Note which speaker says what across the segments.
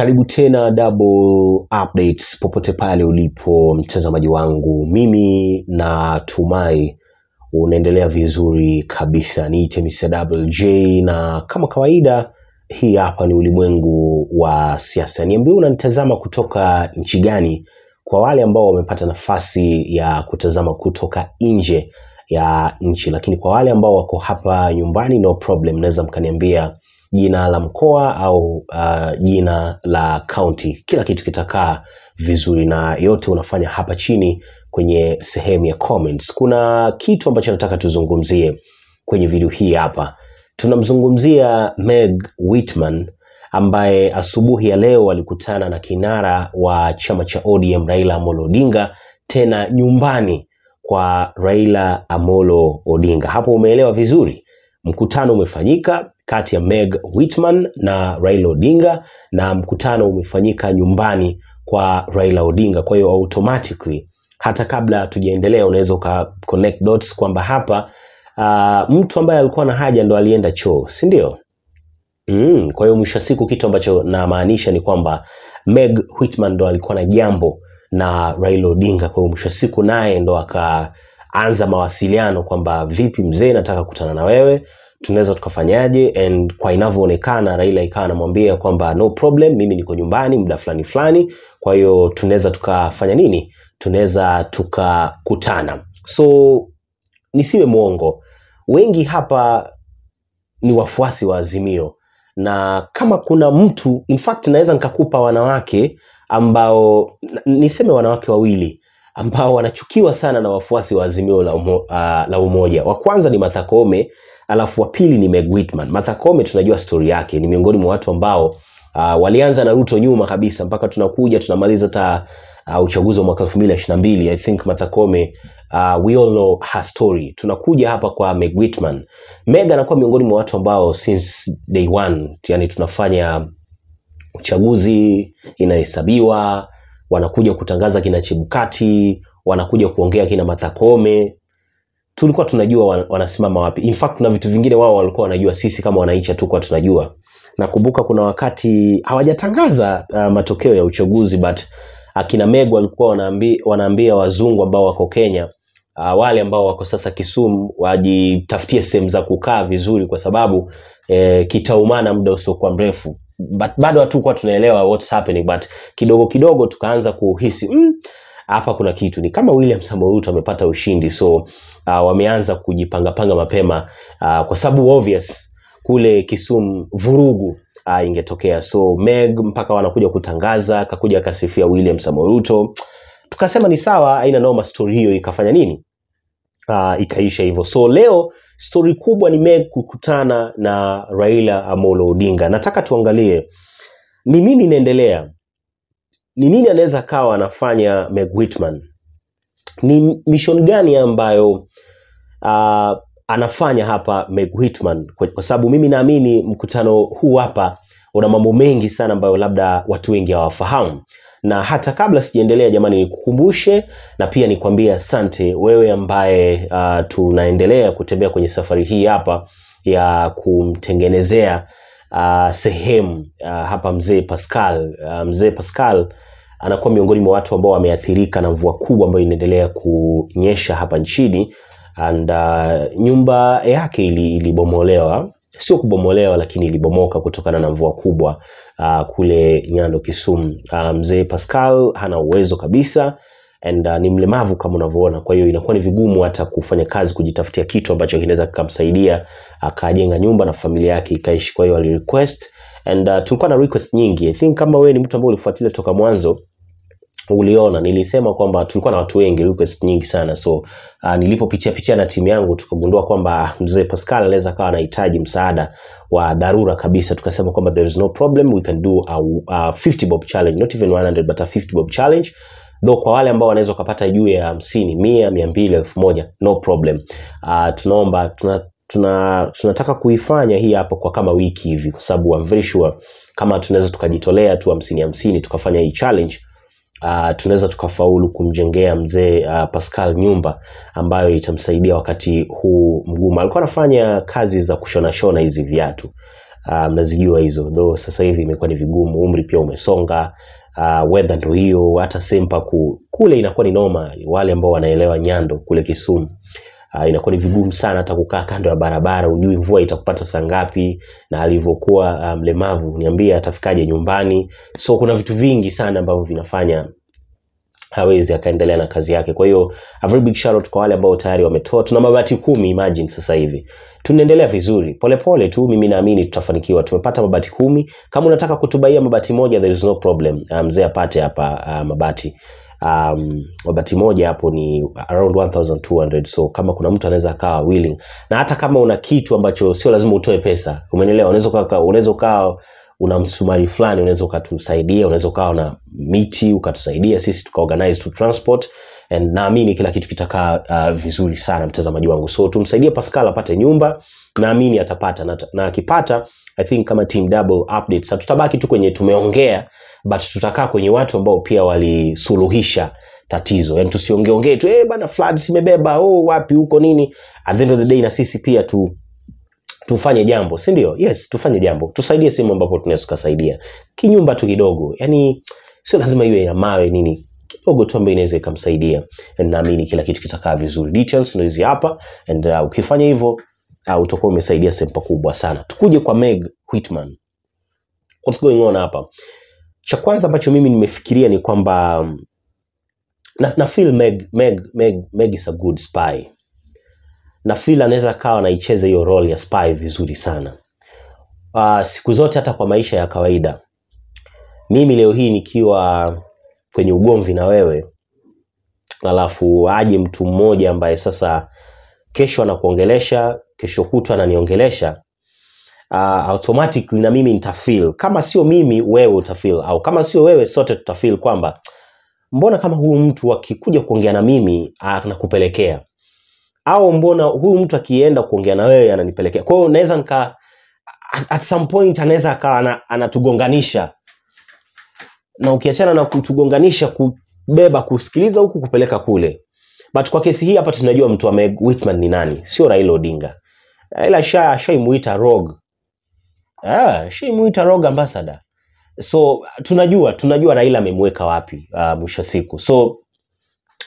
Speaker 1: Karibu tena Double Updates popote pale ulipo mtazamaji wangu, mimi natumai unaendelea vizuri kabisa. Niite Mr. Double J na kama kawaida, hii hapa ni ulimwengu wa siasa. Niambie unanitazama kutoka nchi gani, kwa wale ambao wamepata nafasi ya kutazama kutoka nje ya nchi, lakini kwa wale ambao wako hapa nyumbani, no problem, naweza mkaniambia jina la mkoa au uh, jina la kaunti, kila kitu kitakaa vizuri, na yote unafanya hapa chini kwenye sehemu ya comments. Kuna kitu ambacho nataka tuzungumzie kwenye video hii hapa. Tunamzungumzia Meg Whitman ambaye asubuhi ya leo alikutana na kinara wa chama cha ODM Raila Amolo Odinga, tena nyumbani kwa Raila Amolo Odinga. Hapo umeelewa vizuri. Mkutano umefanyika kati ya Meg Whitman na Raila Odinga na mkutano umefanyika nyumbani kwa Raila Odinga. Kwa hiyo automatically hata kabla tujaendelea unaweza uka connect dots kwamba hapa uh, mtu ambaye alikuwa na haja ndo alienda choo, si ndio? Mm, kwa hiyo mwisho wa siku kitu ambacho namaanisha ni kwamba Meg Whitman ndo alikuwa na jambo na Raila Odinga. Kwa hiyo mwisho wa siku naye ndo akaanza mawasiliano kwamba vipi mzee, nataka kukutana na wewe tunaweza tukafanyaje? And kwa inavyoonekana Raila ikawa anamwambia kwamba no problem, mimi niko nyumbani muda fulani fulani, kwa hiyo tunaweza tukafanya nini, tunaweza tukakutana. So nisiwe mwongo, wengi hapa ni wafuasi wa Azimio, na kama kuna mtu in fact, naweza nikakupa wanawake ambao niseme wanawake wawili ambao wanachukiwa sana na wafuasi wa Azimio la, umo, uh, la Umoja. Wa kwanza ni Martha Koome, alafu wa pili ni Meg Whitman. Martha Koome tunajua stori yake, ni miongoni mwa watu ambao uh, walianza na Ruto nyuma kabisa mpaka tunakuja tunamaliza ta uh, uchaguzi wa mwaka 2022. I think Martha Koome uh, we all know her story. Tunakuja hapa kwa Meg Whitman. Meg anakuwa miongoni mwa watu ambao since day one, yani tunafanya uchaguzi inahesabiwa wanakuja kutangaza kina Chebukati, wanakuja kuongea kina Martha Koome. Tulikuwa tunajua wanasimama wapi. In fact, kuna vitu vingine wao walikuwa wanajua, sisi kama wananchi hatukuwa tunajua. Nakumbuka kuna wakati hawajatangaza uh, matokeo ya uchaguzi but akina Meg walikuwa wanaambia, wanaambia wazungu ambao wako Kenya uh, wale ambao wako sasa Kisumu wajitafutie sehemu za kukaa vizuri, kwa sababu eh, kitaumana muda usiokuwa mrefu but bado hatukuwa tunaelewa what's happening, but kidogo kidogo tukaanza kuhisi hapa kuna kitu. Ni kama William Samoei Ruto amepata ushindi, so uh, wameanza kujipangapanga mapema uh, kwa sababu obvious kule Kisumu vurugu uh, ingetokea. So Meg mpaka wanakuja kutangaza, akakuja akasifia William Samoei Ruto, tukasema ni sawa, aina noma, story hiyo ikafanya nini? Uh, ikaisha hivyo. So leo stori kubwa ni Meg kukutana na Raila Amolo Odinga. Nataka tuangalie ni nini inaendelea, ni nini anaweza kawa anafanya Meg Whitman, ni mission gani ambayo uh, anafanya hapa Meg Whitman, kwa, sababu mimi naamini mkutano huu hapa una mambo mengi sana ambayo labda watu wengi hawafahamu. Na hata kabla sijaendelea, jamani, nikukumbushe na pia nikwambie asante wewe ambaye uh, tunaendelea kutembea kwenye safari hii hapa ya kumtengenezea uh, sehemu uh, hapa mzee Pascal uh, mzee Pascal anakuwa miongoni mwa watu ambao wameathirika na mvua kubwa ambayo inaendelea kunyesha hapa nchini. And uh, nyumba yake ilibomolewa. Sio kubomolewa lakini ilibomoka kutokana na mvua kubwa uh, kule Nyando Kisumu. Uh, mzee Pascal hana uwezo kabisa and uh, ni mlemavu kama unavyoona, kwa hiyo inakuwa ni vigumu hata kufanya kazi, kujitafutia kitu ambacho kinaweza kikamsaidia akajenga nyumba na familia yake ikaishi. Kwa hiyo ali request and uh, tulikuwa na request nyingi. I think kama wewe ni mtu ambaye ulifuatilia toka mwanzo uliona nilisema kwamba tulikuwa na watu wengi, request nyingi sana. So uh, nilipopitia pitia na timu yangu tukagundua kwamba mzee Pascal anaweza kawa anahitaji msaada wa dharura kabisa. Tukasema kwamba there is no problem we can do a, a 50 bob challenge not even 100 but a 50 bob challenge though kwa wale ambao wanaweza kupata juu ya hamsini, mia, mia mbili, elfu moja no problem. Uh, tunaomba tuna tuna tunataka kuifanya hii hapo kwa kama wiki hivi, kwa sababu I'm very sure kama tunaweza tukajitolea tu hamsini hamsini tukafanya hii challenge uh, tunaweza tukafaulu kumjengea mzee uh, Pascal nyumba ambayo itamsaidia wakati huu mgumu. Alikuwa anafanya kazi za kushona shona hizi viatu mnazijua hizo. Though sasa hivi imekuwa ni vigumu umri pia umesonga. Uh, weather ndo hiyo hata sempa ku, kule inakuwa ni noma wale ambao wanaelewa nyando kule kisumu uh, inakuwa ni vigumu sana hata kukaa kando ya barabara ujui mvua itakupata saa ngapi na alivyokuwa mlemavu um, niambie atafikaje nyumbani. So kuna vitu vingi sana ambavyo vinafanya hawezi akaendelea na kazi yake. Kwa hiyo a very big shout out kwa wale ambao tayari wametoa. Tuna mabati kumi imagine sasa hivi. Tunaendelea vizuri. Polepole pole tu mimi naamini tutafanikiwa. Tumepata mabati kumi. Kama unataka kutubaia mabati moja there is no problem. Mzee um, apate hapa uh, mabati. Um, mabati moja hapo ni around 1200 so kama kuna mtu anaweza akawa willing. Na hata kama una kitu ambacho sio lazima utoe pesa. Umeelewa unaweza unaweza ukawa una msumari fulani unaweza ukatusaidia unaweza ukawa na miti ukatusaidia sisi tukaorganize to transport. And naamini kila kitu kitakaa uh, vizuri sana mtazamaji wangu. So tumsaidie pascal apate nyumba naamini atapata. Na, na akipata i think kama team double updates hatutabaki tu kwenye tumeongea but tutakaa kwenye watu ambao pia walisuluhisha tatizo. Yani tusiongeongee tu eh bana floods imebeba oh wapi huko nini? At the end of the day na sisi pia tu tufanye jambo si ndio? Yes tufanye jambo. Tusaidie sehemu ambapo tunaweza kusaidia, kinyumba tu kidogo yani sio lazima iwe ya mawe nini kidogo tu ambayo inaweza ikamsaidia. Naamini kila kitu kitakaa vizuri. Details ndio hizi hapa and uh, ukifanya hivyo uh, utakuwa umesaidia sehemu pakubwa sana. Tukuje kwa Meg Whitman. What's going on hapa? Cha kwanza ambacho mimi nimefikiria ni kwamba na, na feel Meg, Meg, Meg, Meg is a good spy na feel anaweza kawa anaicheza hiyo role ya spy vizuri sana. Uh, siku zote hata kwa maisha ya kawaida. Mimi leo hii nikiwa kwenye ugomvi na wewe alafu aje mtu mmoja ambaye sasa kesho anakuongelesha kesho kutwa ananiongelesha uh, automatically na mimi nitafeel. Kama sio mimi wewe utafeel. Au kama sio wewe sote tutafeel kwamba mbona kama huyu mtu akikuja kuongea na mimi anakupelekea au mbona huyu mtu akienda kuongea na wewe ananipelekea? Kwa hiyo naweza nika at some point anaweza akawa anatugonganisha. Na ukiachana na kutugonganisha kubeba kusikiliza huku kupeleka kule. But kwa kesi hii hapa tunajua mtu wa Meg Whitman ni nani? Sio Raila Odinga. Ila sha shaimuita rogue ah shaimuita rogue ambassador. So tunajua tunajua Raila amemweka wapi uh, mwisho siku. So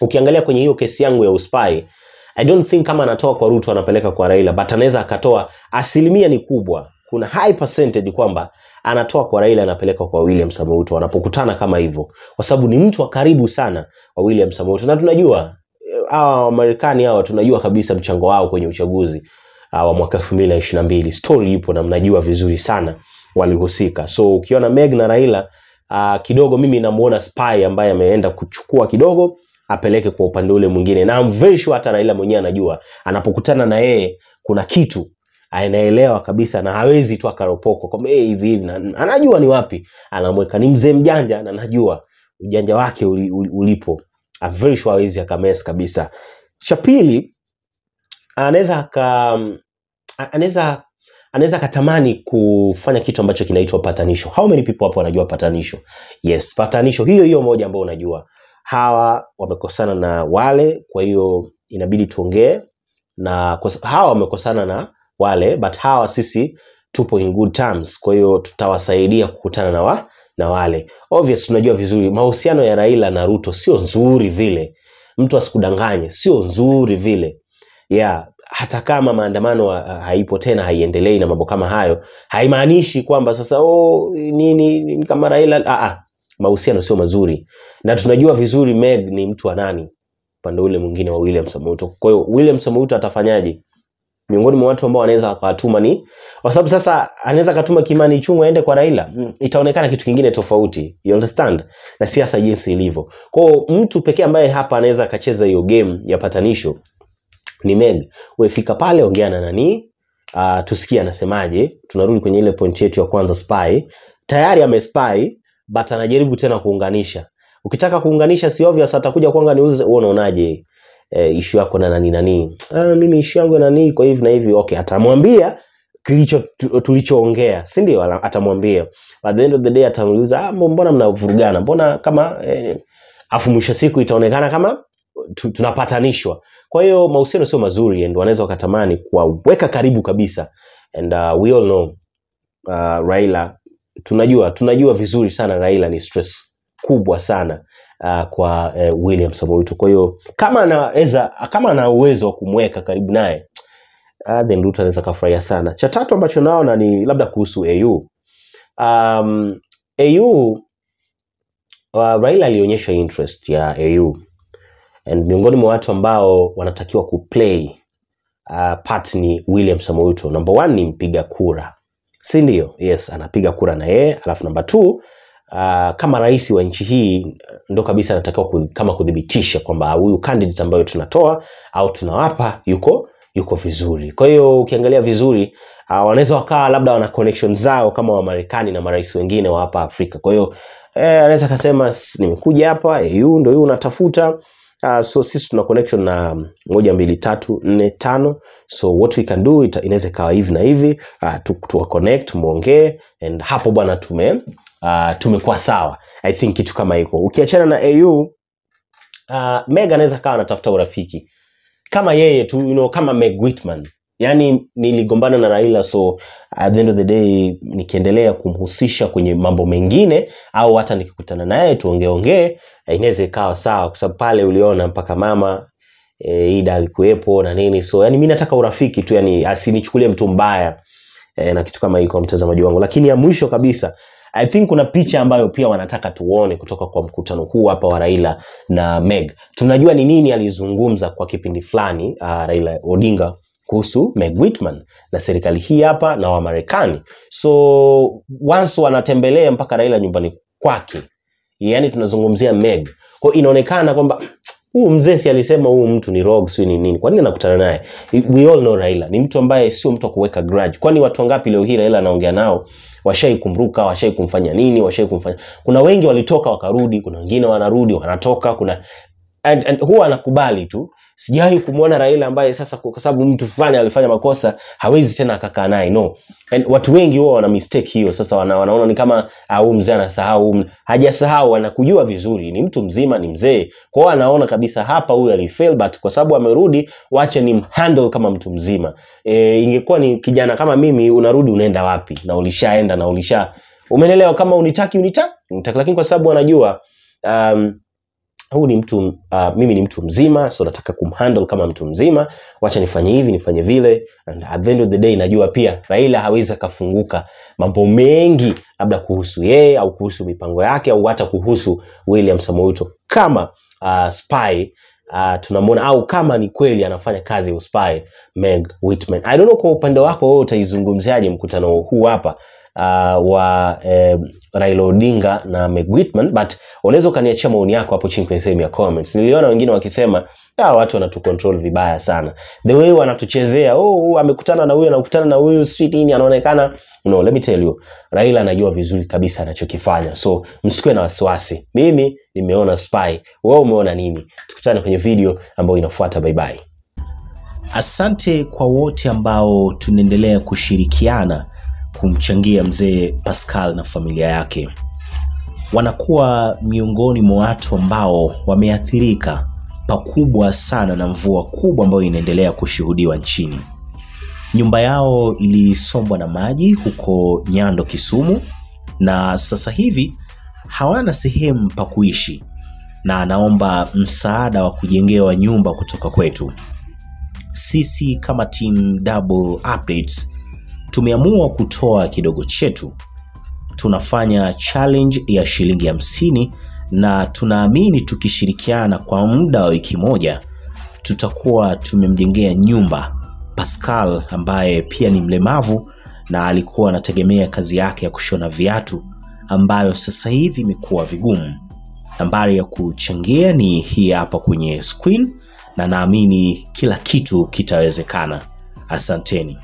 Speaker 1: ukiangalia kwenye hiyo kesi yangu ya uspai I don't think kama anatoa kwa Ruto anapeleka kwa Raila but anaweza akatoa. Asilimia ni kubwa. Kuna high percentage kwamba anatoa kwa Raila anapeleka kwa William Samoei Ruto wanapokutana kama hivyo kwa sababu ni mtu wa karibu sana wa William Samoei Ruto. Na tunajua hawa Wamarekani hawa tunajua kabisa mchango wao kwenye uchaguzi wa mwaka 2022 story ipo na mnajua vizuri sana walihusika. So ukiona Meg na Raila uh, kidogo mimi namuona spy ambaye ameenda kuchukua kidogo apeleke kwa upande ule mwingine. Na I'm very sure hata Raila mwenyewe anajua anapokutana na yeye kuna kitu anaelewa kabisa na hawezi tu akaropoko kwamba hey, hivi hivi anajua ni wapi anamweka. Ni mzee mjanja na anajua ujanja wake uli, uli, ulipo. I'm very sure hawezi akames kabisa. Cha pili anaweza aka anaweza anaweza akatamani kufanya kitu ambacho kinaitwa patanisho. How many people hapo wanajua patanisho? Yes patanisho. Hiyo hiyo moja ambayo unajua hawa wamekosana na wale kwa hiyo inabidi tuongee na hawa wamekosana na wale but hawa sisi tupo in good terms kwa hiyo tutawasaidia kukutana na, wa, na wale. Obvious tunajua vizuri mahusiano ya Raila na Ruto sio nzuri vile. Mtu asikudanganye sio nzuri vile. Yeah hata kama maandamano uh, haipo tena haiendelei na mambo kama hayo haimaanishi kwamba sasa oh, nini, nini kama Raila ah, ah, mahusiano sio mazuri. Na tunajua vizuri Meg ni mtu wa nani upande ule mwingine wa William Samoei kwa hiyo William Samoei atafanyaje? Miongoni mwa watu ambao anaweza akawatuma ni kwa sababu sasa anaweza akatuma Kimani Ichung'wah aende kwa Raila. Mm, itaonekana kitu kingine tofauti. You understand? Na siasa jinsi ilivyo. Kwa hiyo mtu pekee ambaye hapa anaweza akacheza hiyo game ya patanisho ni Meg. Wewe fika pale ongea na nani? Uh, tusikie anasemaje. Tunarudi kwenye ile point yetu ya kwanza spy. Tayari amespy but anajaribu tena kuunganisha. Ukitaka kuunganisha si obvious atakuja kwanga niulize wewe unaonaje e, ishu yako na nani nani ah, mimi ishu yangu na nani kwa hivi na hivi. Okay atamwambia kilicho tulichoongea si ndio? Atamwambia. At the end of the day atamuuliza ah, mbona mnavurugana? Mbona kama eh, afu mwisho siku itaonekana kama tunapatanishwa. Kwa hiyo mahusiano sio mazuri and wanaweza wakatamani kuwaweka karibu kabisa. And uh, we all know uh, Raila tunajua tunajua vizuri sana Raila ni stress kubwa sana uh, kwa uh, William Samoei Ruto. Kwa hiyo kama anaweza kama ana uwezo wa kumweka karibu naye uh, then Ruto anaweza kafurahia sana. Cha tatu ambacho naona ni labda kuhusu AU. Um, AU uh, Raila alionyesha interest ya AU and miongoni mwa watu ambao wanatakiwa kuplay uh, part ni William Samoei Ruto. Number one ni mpiga kura, si ndio? Yes, anapiga kura na yeye. Alafu namba 2 uh, kama rais wa nchi hii ndo kabisa anatakiwa kama kudhibitisha kwamba huyu candidate ambayo tunatoa au tunawapa yuko yuko vizuri. Kwa hiyo ukiangalia vizuri uh, wanaweza wakawa labda wana connection zao kama Wamarekani na marais wengine wa hapa Afrika. Kwa hiyo eh, anaweza akasema nimekuja hapa eh, yu ndo yu unatafuta Uh, so sisi tuna connection na moja mbili tatu nne tano. So what we can do it, inaweza ikawa hivi na hivi. Uh, tu, tu connect muongee and hapo bwana tume uh, tumekuwa sawa. I think kitu kama hiko. Ukiachana na au uh, meg anaweza kawa anatafuta urafiki. Kama yeye tu you know, kama meg Whitman yaani niligombana na raila so at the end of the day nikiendelea kumhusisha kwenye mambo mengine au hata nikikutana naye tuongeongee inaweza ikawa sawa kwa sababu pale uliona mpaka mama e, ida alikuwepo na nini. So yani mi nataka urafiki tu yani asinichukulie mtu mbaya e, na kitu kama hiko mtazamaji wangu. Lakini ya mwisho kabisa i think kuna picha ambayo pia wanataka tuone kutoka kwa mkutano huu hapa wa raila na meg. Tunajua ni nini alizungumza kwa kipindi fulani uh, raila odinga kuhusu meg Whitman na serikali hii hapa na wamarekani. So once wanatembelea mpaka raila nyumbani kwake yani tunazungumzia meg kwa inaonekana kwamba huu mzee si alisema huu mtu ni rogue sio ni nini. Kwa nini anakutana naye? We all know raila. Ni mtu ambaye sio mtu wa kuweka grudge. Kwani watu wangapi leo hii raila anaongea nao? Washai kumruka washai kumfanya nini washai kumfanya. Kuna wengi walitoka wakarudi kuna wengine wanarudi wanatoka kuna and, and huwa anakubali tu sijawahi kumwona raila ambaye sasa kwa sababu mtu fulani alifanya makosa hawezi tena akakaa naye no. And watu wengi huwa wana mistake hiyo sasa wana, wanaona ni kama au mzee anasahau hajasahau anakujua vizuri ni mtu mzima ni mzee. Kwao anaona kabisa hapa huyu alifail but kwa sababu amerudi wache ni mhandle kama mtu mzima. E, ingekuwa ni kijana kama mimi unarudi unaenda wapi? Na ulishaenda na ulisha. Umenelewa kama unitaki unitaki unitaki. Lakini kwa sababu anajua um, huu ni mtu uh, mimi ni mtu mzima so nataka kumhandle kama mtu mzima. Wacha nifanye hivi nifanye vile and at the end of the day najua pia raila hawezi akafunguka. Mambo mengi labda kuhusu yeye au kuhusu mipango yake au hata kuhusu william Samoei kama uh, spy uh, tunamwona au kama ni kweli anafanya kazi ya uspy meg Whitman. i don't know kwa upande wako wewe utaizungumziaje mkutano huu hapa uh, wa eh, raila odinga na meg Whitman, but unaweza ukaniachia maoni yako hapo chini kwenye sehemu ya comments. Niliona wengine wakisema ah, watu wanatucontrol vibaya sana. The way wanatuchezea oh, oh, amekutana na huyu anakutana na huyu sijui nini anaonekana. No let me tell you raila anajua vizuri kabisa anachokifanya. So msikuwe na wasiwasi. Mimi nimeona spy. Wewe umeona nini? Tukutane kwenye video ambayo inafuata. Bye bye.
Speaker 2: Asante kwa wote ambao tunaendelea kushirikiana kumchangia mzee Pascal na familia yake. Wanakuwa miongoni mwa watu ambao wameathirika pakubwa sana na mvua kubwa ambayo inaendelea kushuhudiwa nchini. Nyumba yao ilisombwa na maji huko Nyando, Kisumu, na sasa hivi hawana sehemu pa kuishi, na anaomba msaada wa kujengewa nyumba kutoka kwetu sisi kama team Double Updates tumeamua kutoa kidogo chetu. Tunafanya challenge ya shilingi hamsini na tunaamini tukishirikiana kwa muda wa wiki moja tutakuwa tumemjengea nyumba Pascal ambaye pia ni mlemavu na alikuwa anategemea kazi yake ya kushona viatu ambayo sasa hivi imekuwa vigumu. Nambari ya kuchangia ni hii hapa kwenye screen na naamini kila kitu kitawezekana. Asanteni.